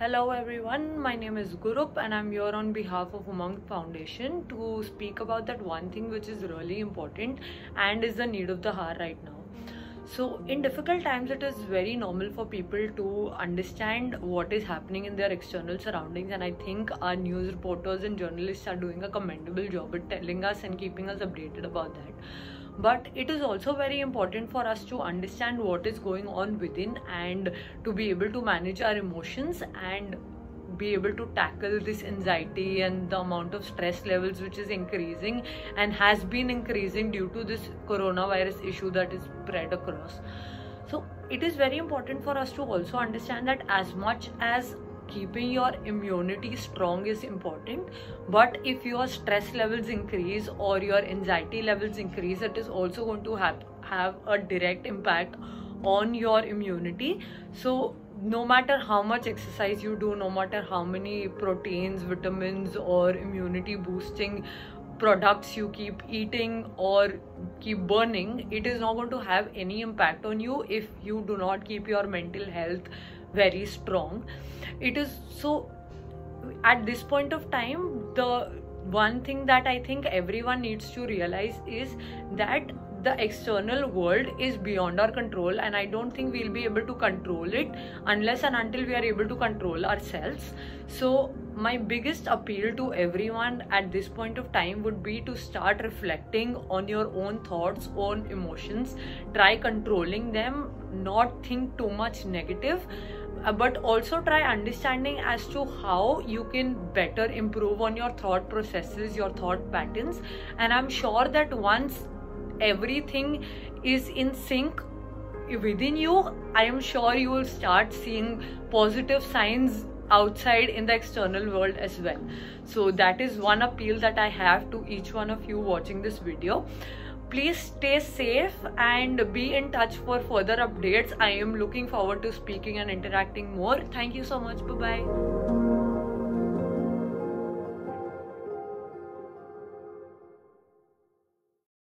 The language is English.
Hello everyone, my name is Gurrup and I'm here on behalf of Umang Foundation to speak about that one thing which is really important and is the need of the hour right now. So, in difficult times, it is very normal for people to understand what is happening in their external surroundings, and I think our news reporters and journalists are doing a commendable job at telling us and keeping us updated about that but it is also very important for us to understand what is going on within and to be able to manage our emotions and be able to tackle this anxiety and the amount of stress levels which is increasing and has been increasing due to this coronavirus issue that is spread across. So it is very important for us to also understand that as much as keeping your immunity strong is important but if your stress levels increase or your anxiety levels increase it is also going to have have a direct impact on your immunity. So no matter how much exercise you do no matter how many proteins vitamins or immunity boosting products you keep eating or keep burning it is not going to have any impact on you if you do not keep your mental health very strong. It is so at this point of time the one thing that i think everyone needs to realize is that the external world is beyond our control and i don't think we'll be able to control it unless and until we are able to control ourselves. So my biggest appeal to everyone at this point of time would be to start reflecting on your own thoughts own emotions. Try controlling them not think too much negative uh, but also try understanding as to how you can better improve on your thought processes your thought patterns. And i'm sure that once everything is in sync within you i am sure you will start seeing positive signs outside in the external world as well. So that is one appeal that i have to each one of you watching this video. Please stay safe and be in touch for further updates. I am looking forward to speaking and interacting more. Thank you so much. Bye bye